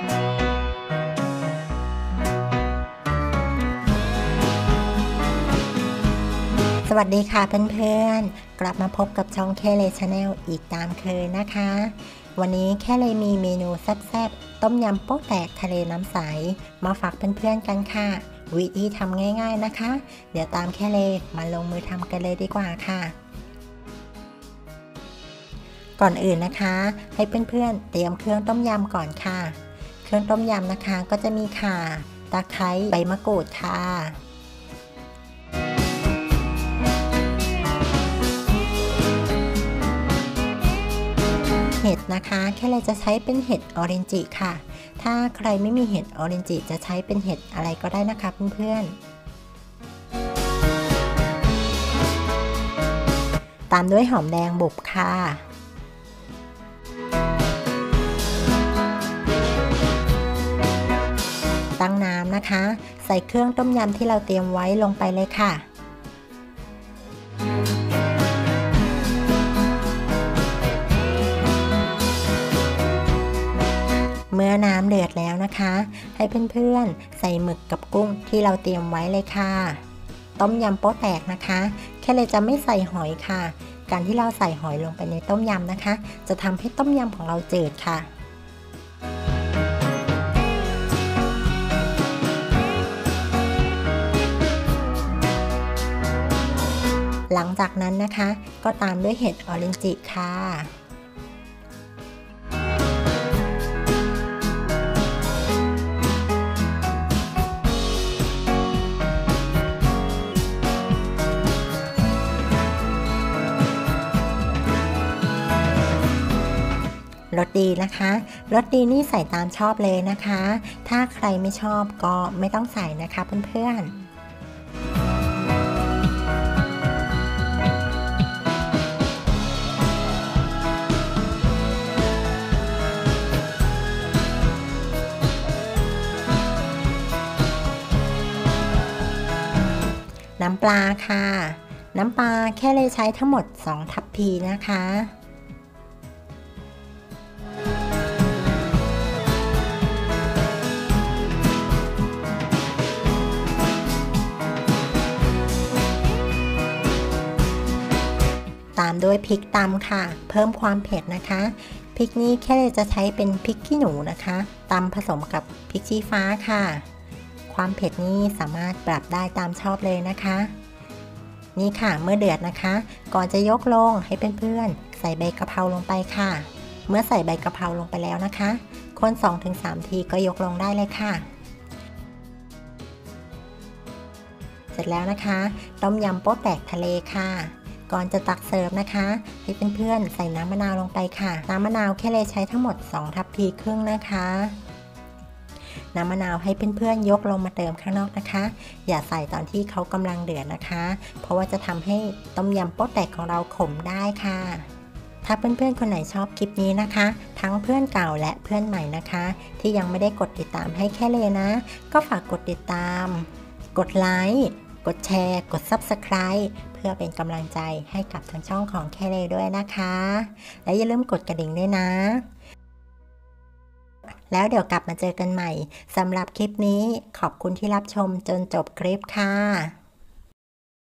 สวัสดีค่ะเพื่อนๆ กลับมาพบกับช่องแค่เลยชาแนลอีกตามเคยนะคะ วันนี้แค่เลยมีเมนูแซ่บๆ ต้มยำโป๊ะแตกทะเลน้ำใส มาฝากเพื่อนๆกันค่ะ วิธีทำง่ายๆนะคะ เดี๋ยวตามแค่เลยมาลงมือทำกันเลยดีกว่าค่ะ ก่อนอื่นนะคะ ให้เพื่อนๆ เตรียมเครื่องต้มยำก่อนค่ะ เครื่องต้มยำนะคะ ก็จะมีข่า ตะไคร้ ใบมะกรูดค่ะเห็ดนะคะ แค่เราจะใช้เป็นเห็ดออเรนจิค่ะ ถ้าใครไม่มีเห็ดออเรนจิจะใช้เป็นเห็ดอะไรก็ได้นะคะเพื่อนๆ ตามด้วยหอมแดงบุบค่ะ นะคะ ใส่เครื่องต้มยำที่เราเตรียมไว้ลงไปเลยค่ะเมื่อน้ำเดือดแล้วนะคะ ให้เพื่อนๆ ใส่หมึกกับกุ้งที่เราเตรียมไว้เลยค่ะ ต้มยำโป๊ะแตกนะคะ แค่เลยจะไม่ใส่หอยค่ะ การที่เราใส่หอยลงไปในต้มยำนะคะ จะทำให้ต้มยำของเราจืดค่ะ หลังจากนั้นนะคะ ก็ตามด้วยเห็ดออเรนจิค่ะรสดีนะคะรสดีนี่ใส่ตามชอบเลยนะคะ ถ้าใครไม่ชอบก็ไม่ต้องใส่นะคะเพื่อนๆ น้ำปลาค่ะ น้ำปลาแค่เลยใช้ทั้งหมด 2 ทัพพีนะคะตามด้วยพริกตำค่ะ เพิ่มความเผ็ดนะคะพริกนี้แค่เลยจะใช้เป็นพริกขี้หนูนะคะตำผสมกับพริกชี้ฟ้าค่ะ ความเผ็ดนี้สามารถปรับได้ตามชอบเลยนะคะ นี่ค่ะเมื่อเดือดนะคะ ก่อนจะยกลงให้เพื่อนๆใส่ใบกะเพราลงไปค่ะ เมื่อใส่ใบกะเพราลงไปแล้วนะคะ คน 2-3 ทีก็ยกลงได้เลยค่ะเสร็จแล้วนะคะ ต้มยำโป๊ะแตกทะเลค่ะ ก่อนจะตักเสิร์ฟนะคะให้เพื่อนๆใส่น้ำมะนาวลงไปค่ะ น้ำมะนาวแค่เลยใช้ทั้งหมด 2 ทัพพีครึ่งนะคะ น้ำมะนาวให้เพื่อนๆยกลงมาเติมข้างนอกนะคะ อย่าใส่ตอนที่เขากำลังเดือดนะคะ เพราะว่าจะทำให้ต้มยำโป๊ะแตกของเราขมได้ค่ะ ถ้าเพื่อนๆคนไหนชอบคลิปนี้นะคะ ทั้งเพื่อนเก่าและเพื่อนใหม่นะคะ ที่ยังไม่ได้กดติดตามให้แค่เลยนะ ก็ฝากกดติดตาม กดไลค์กดแชร์ กด Subscribe เพื่อเป็นกำลังใจให้กับทางช่องของแค่เลยด้วยนะคะ และอย่าลืมกดกระดิ่งด้วยนะ แล้วเดี๋ยวกลับมาเจอกันใหม่สำหรับคลิปนี้ขอบคุณที่รับชมจนจบคลิปค่ะ